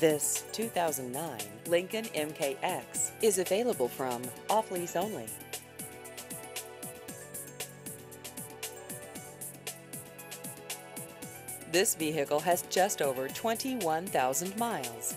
This 2009 Lincoln MKX is available from off lease only. This vehicle has just over 21,000 miles.